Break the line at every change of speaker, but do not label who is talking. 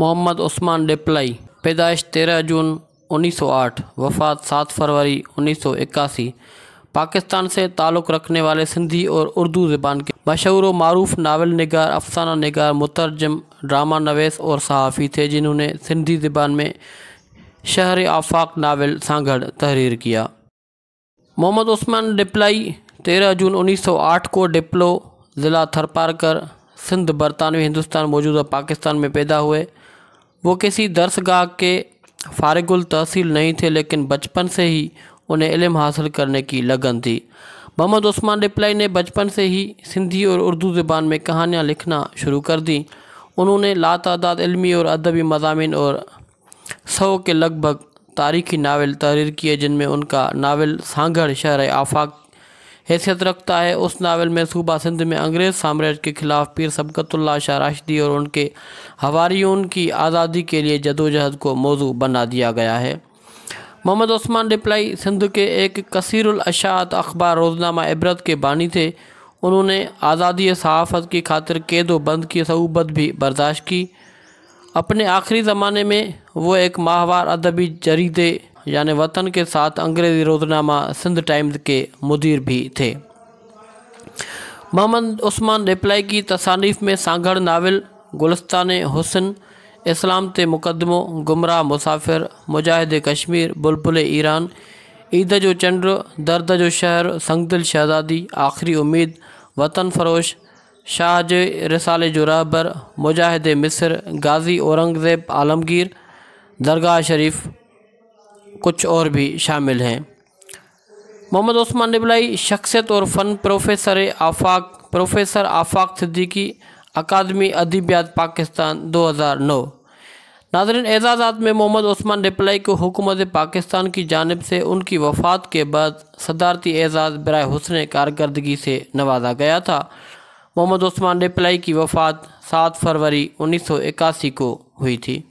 Mohammad Usman deploy, पैदाइश तेरह जून 1908 वफ़ात सात फरवरी 1981 पाकिस्तान से ताल्लुक़ रखने वाले सिंधी और उर्दू ज़बान के मशहूर व मरूफ नावल नगार, अफसाना नगार, मुतरजम, ड्रामा नवेस और सहाफ़ी थे, जिन्होंने सिंधी ज़बान में शहर आफाक नावल सांगड़ तहरीर किया। मोहम्मद उस्मान डिप्लाई, तेरह जून 1908 को डिप्लो, ज़िला थरपारकर, सिंध बरतानवी हिंदुस्तान मौजूदा पाकिस्तान में पैदा हुए। वो किसी दरसगाह के फारगुल तहसील नहीं थे, लेकिन बचपन से ही उन्हें इलम हासिल करने की लगन थी। मोहम्मद उस्मान रिप्लाई ने बचपन से ही सिंधी और उर्दू ज़बान में कहानियाँ लिखना शुरू कर दी। उन्होंने ला लातादाद इलमी और अदबी मजामी और सौ के लगभग तारीखी नावल तहरीर किए, जिनमें उनका नावल सांगड़ शहर आफाक हैसियत रखता है। उस नावल में सूबा सिंध में अंग्रेज़ साम्राज्य के ख़िलाफ़ पीर सबकतुल्ला शाह राशिदी और उनके हवारियों की आज़ादी के लिए जदोजहद को मौजू बना दिया गया है। मोहम्मद उस्मान डिप्लाई सिंध के एक कसीरुल अशात अखबार रोज़नामा इबरत के बानी थे। उन्होंने आज़ादी सहाफ़त की खातिर कैद बंद की सहूबत भी बर्दाश्त की। अपने आखिरी ज़माने में वो एक माहवार अदबी जरीदे यानी वतन के साथ अंग्रेज़ी रोज़नामा सिंध टाइम्स के मुदीर भी थे। मोहम्मद उस्मान रिप्लाई की तसानीफ़ में सांगड़ नावल गुलस्तान हुसन इस्लाम ते मुकदमो, गुमराह मुसाफिर मुजाहिद कश्मीर बुलबुल ईरान ईद जो चंड, दर्द जो शहर, संगदिल शहजादी, आखिरी उम्मीद, वतन फरोश शाह जे रिसाले जो रहबर मुजाहिद मिस्र गाज़ी औरंगज़ेब आलमगीर, दरगाह शरीफ कुछ और भी शामिल हैं। मोहम्मद उस्मान नबलाई शख्सियत और फ़न प्रोफेसर आफाक प्रोफेसर आफाक सिद्दीकी अकादमी अदबियात पाकिस्तान 2009 नाजरन, एजाज़ात में मोहम्मद उस्मान रिप्लाई को हुकूमत पाकिस्तान की जानब से उनकी वफ़ात के बाद सदारती एजाज़ बर हसन कारकर्दगी से नवाजा गया था। मोहम्मद उस्मान रिप्लाई की वफ़ात सात फरवरी उन्नीस सौ इक्यासी को हुई थी।